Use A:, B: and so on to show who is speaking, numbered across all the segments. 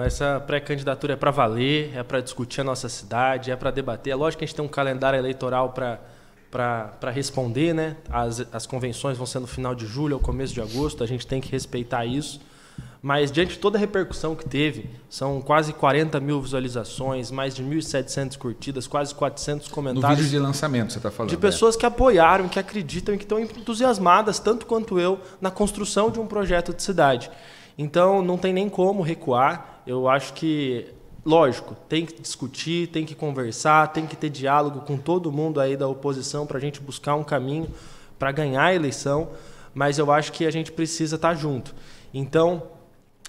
A: Essa pré-candidatura é para valer, é para discutir a nossa cidade, é para debater. É lógico que a gente tem um calendário eleitoral para responder, né? As, as convenções vão ser no final de julho ou começo de agosto, a gente tem que respeitar isso. Mas diante de toda a repercussão que teve, são quase 40 mil visualizações, mais de 1.700 curtidas, quase 400 comentários.
B: No vídeo de lançamento, você está falando.
A: De pessoas é. que apoiaram, que acreditam e que estão entusiasmadas, tanto quanto eu, na construção de um projeto de cidade. Então, não tem nem como recuar. Eu acho que, lógico, tem que discutir, tem que conversar, tem que ter diálogo com todo mundo aí da oposição para a gente buscar um caminho para ganhar a eleição. Mas eu acho que a gente precisa estar tá junto. Então,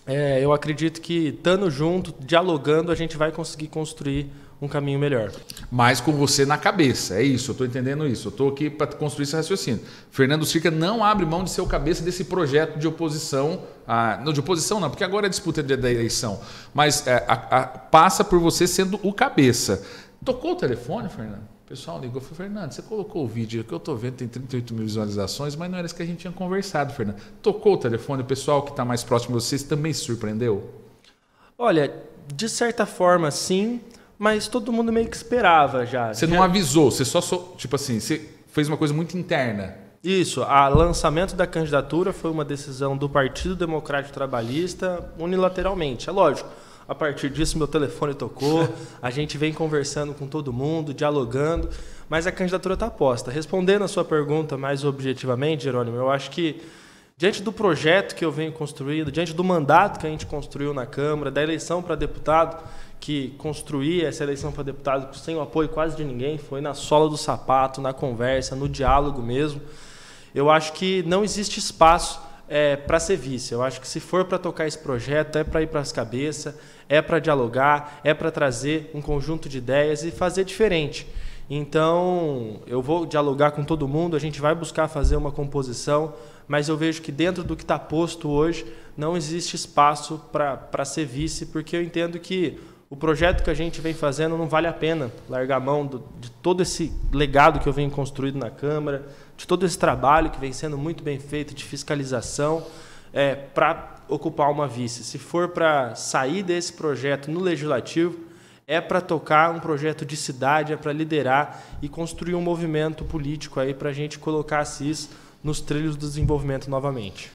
A: é, eu acredito que estando junto, dialogando, a gente vai conseguir construir um caminho melhor.
B: Mas com você na cabeça, é isso, eu estou entendendo isso. Eu estou aqui para construir esse raciocínio. Fernando Circa não abre mão de ser o cabeça desse projeto de oposição. A, não, de oposição não, porque agora é disputa da eleição. Mas é, a, a, passa por você sendo o cabeça. Tocou o telefone, Fernando? O pessoal ligou e falou, Fernando, você colocou o vídeo que eu estou vendo, tem 38 mil visualizações, mas não era isso que a gente tinha conversado, Fernando. Tocou o telefone, o pessoal que está mais próximo de vocês também se surpreendeu?
A: Olha, de certa forma, sim, mas todo mundo meio que esperava já.
B: Você
A: já...
B: não avisou, você só, tipo assim, você fez uma coisa muito interna.
A: Isso, o lançamento da candidatura foi uma decisão do Partido Democrático Trabalhista unilateralmente. É lógico, a partir disso, meu telefone tocou, a gente vem conversando com todo mundo, dialogando, mas a candidatura está posta. Respondendo a sua pergunta mais objetivamente, Jerônimo, eu acho que, diante do projeto que eu venho construindo, diante do mandato que a gente construiu na Câmara, da eleição para deputado, que construí essa eleição para deputado sem o apoio quase de ninguém, foi na sola do sapato, na conversa, no diálogo mesmo. Eu acho que não existe espaço é, para ser vice. Eu acho que se for para tocar esse projeto, é para ir para as cabeças, é para dialogar, é para trazer um conjunto de ideias e fazer diferente. Então, eu vou dialogar com todo mundo, a gente vai buscar fazer uma composição, mas eu vejo que dentro do que está posto hoje, não existe espaço para ser vice, porque eu entendo que o projeto que a gente vem fazendo não vale a pena largar a mão do, de todo esse legado que eu venho construído na Câmara, de todo esse trabalho que vem sendo muito bem feito de fiscalização, é, para ocupar uma vice. Se for para sair desse projeto no legislativo, é para tocar um projeto de cidade, é para liderar e construir um movimento político aí para a gente colocar a CIS nos trilhos do desenvolvimento novamente.